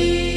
You.